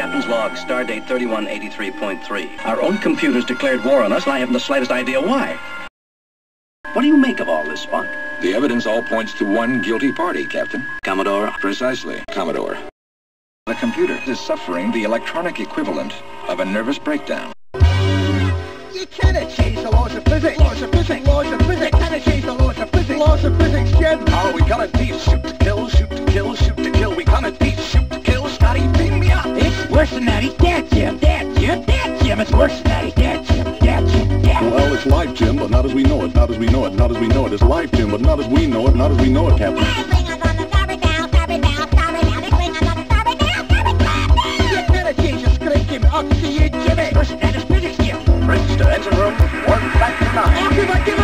Captain's log, stardate 3183.3. Our own computers declared war on us, and I haven't the slightest idea why. What do you make of all this, Spock? The evidence all points to one guilty party, Captain. Commodore? Precisely, Commodore. The computer is suffering the electronic equivalent of a nervous breakdown. You cannot change the laws of physics. Laws of physics. Laws of worse than that. He's dead, Jim. Dead, Jim. Dead, Jim. It's worse than that. He's dead, Jim. Dead, Jim. Dead. Well, it's life, Jim, but not as we know it. Not as we know it. Not as we know it. It's life, Jim, but not as we know it. Not as we know it, Captain. You cannot change the script, Jim. I'll see you, Jimmy. Worse than that is physics, Jim. Bridge to engine room. One.